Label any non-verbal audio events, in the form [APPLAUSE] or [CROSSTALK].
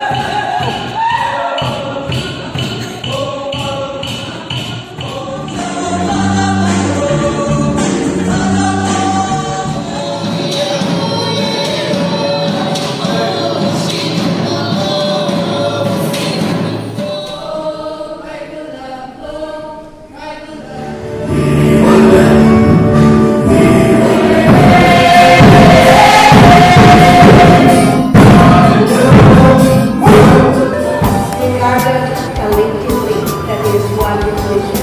Thank [LAUGHS] a linking link that is wonderful.